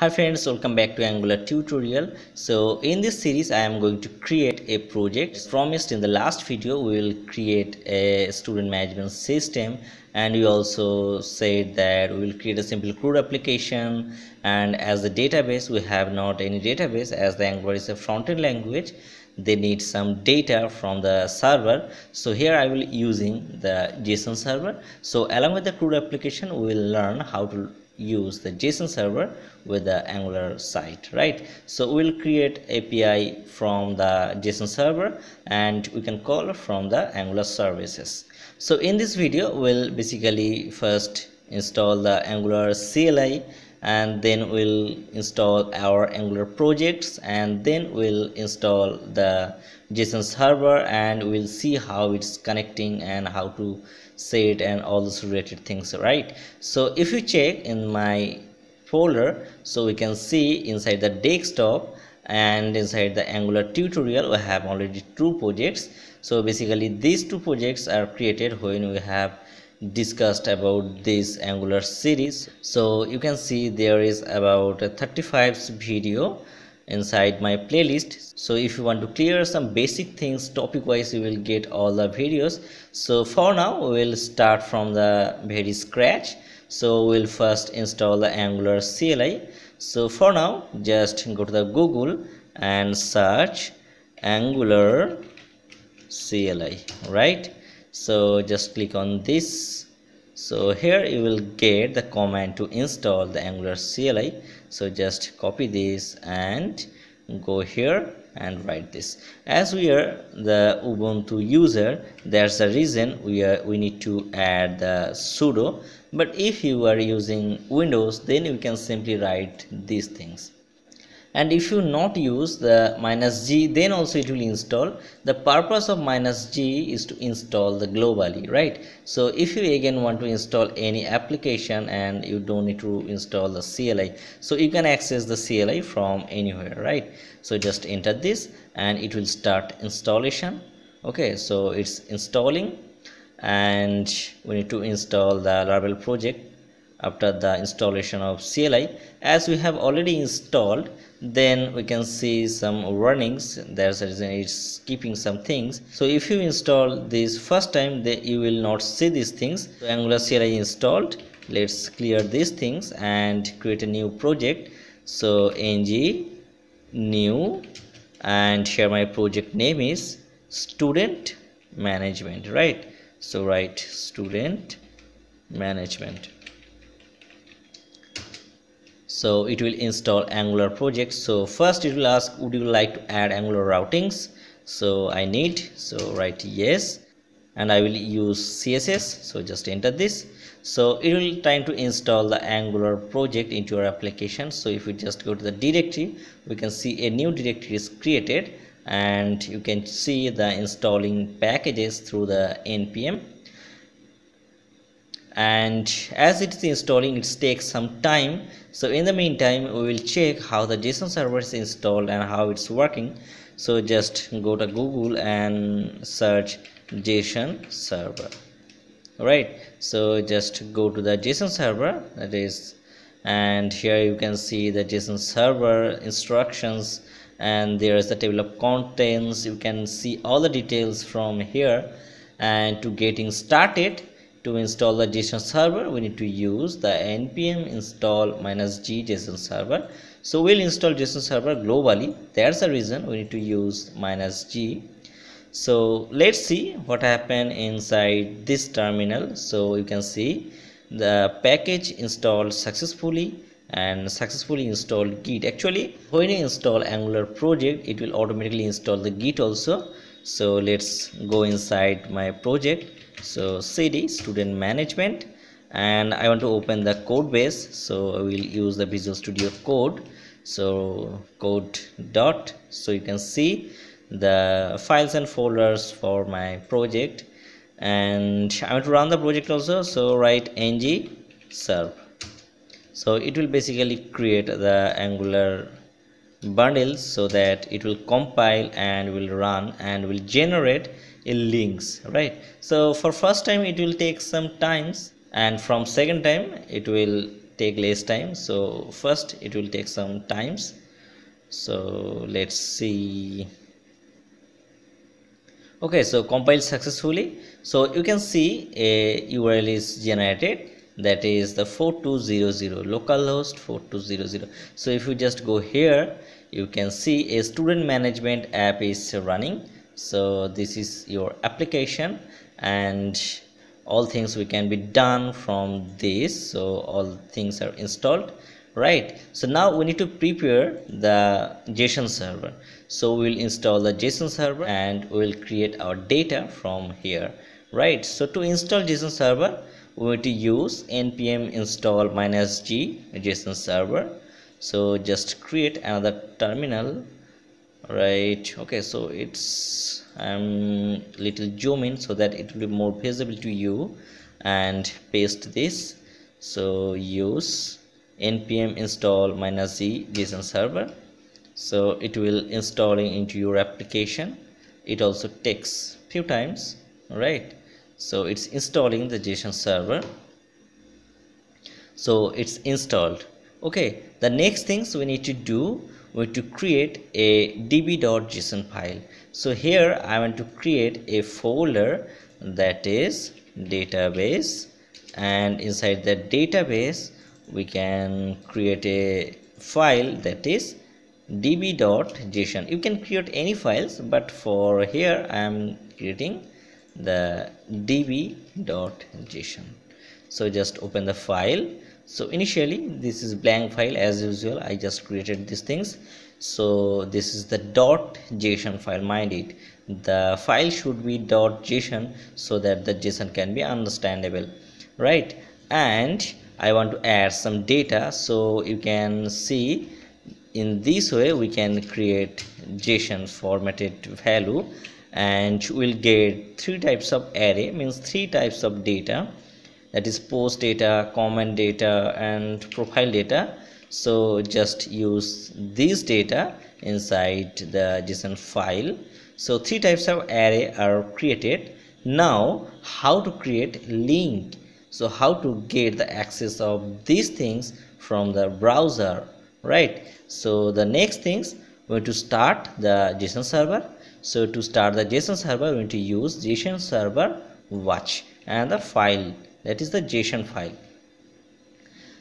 hi friends welcome back to angular tutorial. So in this series i am going to create a project. As promised in the last video we will create a student management system. And we also said that we will create a simple CRUD application. And as the database we have not any database. As the angular is a front-end language they need some data from the server. So here i will using the json server. So along with the CRUD application we will learn how to use the json server with the angular site right? So we'll create api from the json server and we can call from the angular services. So in this video we'll basically first install the angular cli and then we'll install our angular projects and then we'll install the json server and we'll see how it's connecting and how to set and all those related things right? So if you check in my folder so we can see inside the desktop and inside the angular tutorial we have already two projects. So basically these two projects are created when we have discussed about this angular series. So you can see there is about a 35 video inside my playlist. So if you want to clear some basic things topic wise you will get all the videos. So for now we will start from the very scratch. So we'll first install the angular cli so for now just go to the google and search angular cli right so just click on this. So here you will get the command to install the angular CLI so just copy this and go here and write this. As we are the ubuntu user there's a reason we are we need to add the sudo. But if you are using windows then you can simply write these things and if you not use the minus g then also it will install. The purpose of minus g is to install the globally right? So if you again want to install any application and you don't need to install the cli so you can access the cli from anywhere right? So just enter this and it will start installation. Okay so it's installing. And we need to install the laravel project after the installation of CLI as we have already installed then we can see some warnings. There's a reason it's keeping some things. So if you install this first time then you will not see these things. So angular CLI installed. Let's clear these things and create a new project. So ng new and here my project name is student management right? So write student management so it will install angular project. So first it will ask would you like to add angular routings? So i need. So write yes. And i will use css so just enter this. So it will try to install the angular project into your application. So if we just go to the directory we can see a new directory is created. And you can see the installing packages through the npm and as it is installing it takes some time. So in the meantime we will check how the json server is installed and how it's working. So just go to google and search json server. Right so just go to the json server that is and here you can see the json server instructions. And there is the table of contents. You can see all the details from here. And to getting started to install the json server we need to use the npm install minus g json server. So we'll install json server globally. That's the reason we need to use minus g. So let's see what happened inside this terminal. So you can see the package installed successfully and successfully installed git. Actually when you install angular project it will automatically install the git also. So let's go inside my project so cd student management. And i want to open the code base. So i will use the visual studio code. So code dot. So you can see the files and folders for my project. And i want to run the project also. So write ng serve. So it will basically create the angular bundle so that it will compile and will run and will generate links right? So for first time it will take some times and from second time it will take less time. So first it will take some times. So let's see. Okay so compiled successfully. So you can see a url is generated. That is the 4200 localhost 4200 so if you just go here you can see a student management app is running so this is your application and all things we can be done from this. So all things are installed right? So now we need to prepare the json server. So we'll install the json server and we'll create our data from here right? So to install json server we need to use npm install minus g json server. So just create another terminal right okay so it's i'm little zoom in so that it will be more visible to you and paste this. So use npm install minus z json server. So it will installing into your application. It also takes few times right? So it's installing the json server. So it's installed. Okay the next things we need to do we need to create a db.json file. So here i want to create a folder that is database and inside the database we can create a file that is db.json you can create any files but for here i am creating the db.json so just open the file so initially this is blank file as usual. I just created these things. So this is the dot json file. Mind it the file should be dot json so that the json can be understandable right? And i want to add some data. So you can see in this way we can create json formatted value and we'll get three types of array means three types of data that is post data comment data and profile data. So just use these data inside the json file. So three types of array are created. Now how to create link? So how to get the access of these things from the browser right? So the next things we going to start the json server. So to start the json server we need to use json server watch and the file that is the json file.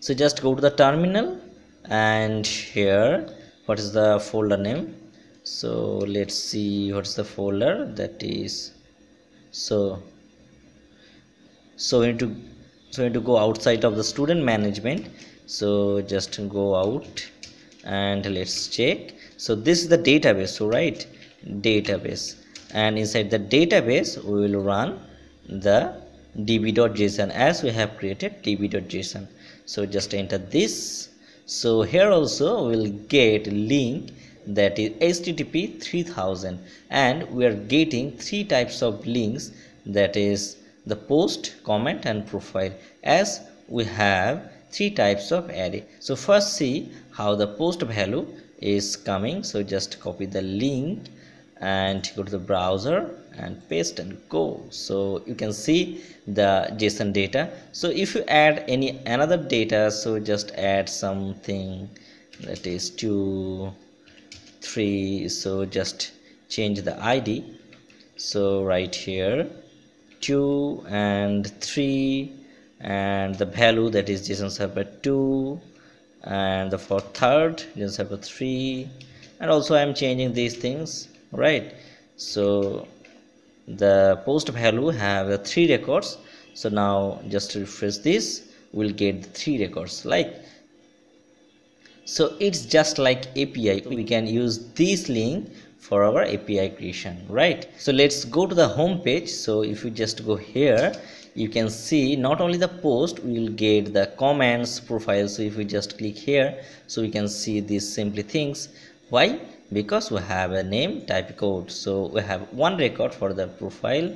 So just go to the terminal and here what is the folder name? So let's see what's the folder that is. So so we need to so we need to go outside of the student management. So just go out and let's check. So this is the database so right? Database. And inside the database we will run the db.json as we have created db.json so just enter this. So here also we'll get link that is http 3000 and we are getting three types of links that is the post comment and profile as we have three types of array. So first see how the post value is coming. So just copy the link and go to the browser and paste and go. So you can see the json data. So if you add any another data so just add something that is two three so just change the id so right here two and three and the value that is json server 2 and the for third json server 3 and also i'm changing these things right? So the post value have the three records. So now just refresh this we'll get the three records like. So it's just like api we can use this link for our api creation right? So let's go to the home page. So if you just go here you can see not only the post we will get the comments profile so if we just click here so we can see these simply things why? Because we have a name type code. So we have one record for the profile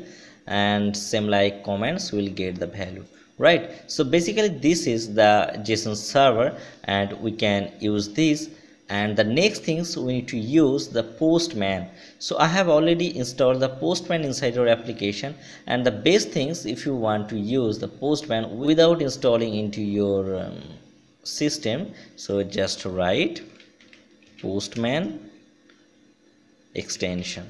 and same like comments will get the value right? So basically this is the json server and we can use this. And the next things we need to use the postman. So i have already installed the postman inside your application. And the best things if you want to use the postman without installing into your um, system so just write postman extension.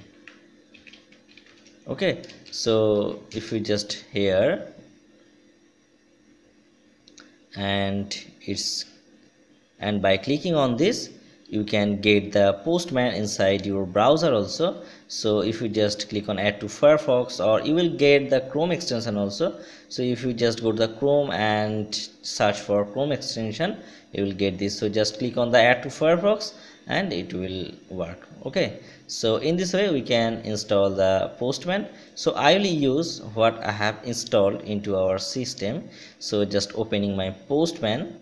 Okay so if we just here and it's and by clicking on this you can get the postman inside your browser also. So if you just click on add to firefox or you will get the chrome extension also. So if you just go to the chrome and search for chrome extension you will get this. So just click on the add to firefox and it will work okay? So in this way we can install the postman. So i will use what i have installed into our system. So just opening my postman.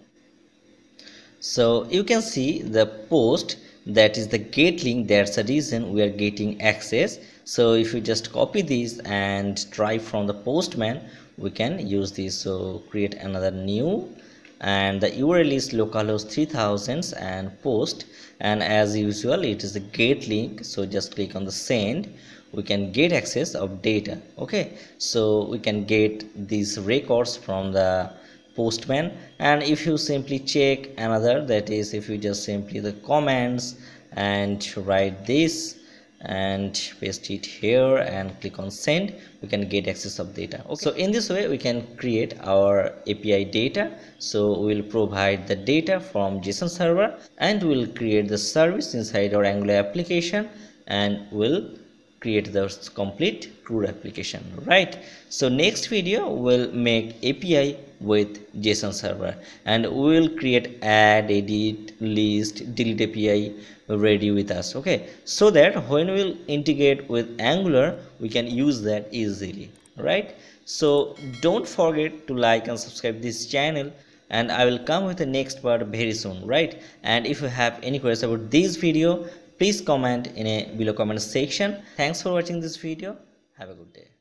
So you can see the post. That is the gate link. That's the reason we are getting access. So if you just copy this and try from the postman we can use this. So create another new and the url is localhost 3000 and post and as usual it is a get link so just click on the send. We can get access of data okay? So we can get these records from the postman and if you simply check another that is if you just simply the comments and write this and paste it here and click on send. We can get access of data. Okay. so in this way we can create our api data. So we'll provide the data from json server and we'll create the service inside our angular application and we'll create the complete CRUD application right? So next video will make api with json server and we will create add edit list delete api ready with us okay? So that when we'll integrate with angular we can use that easily right? So don't forget to like and subscribe this channel and i will come with the next part very soon right? And if you have any questions about this video please comment in a below comment section. Thanks for watching this video. Have a good day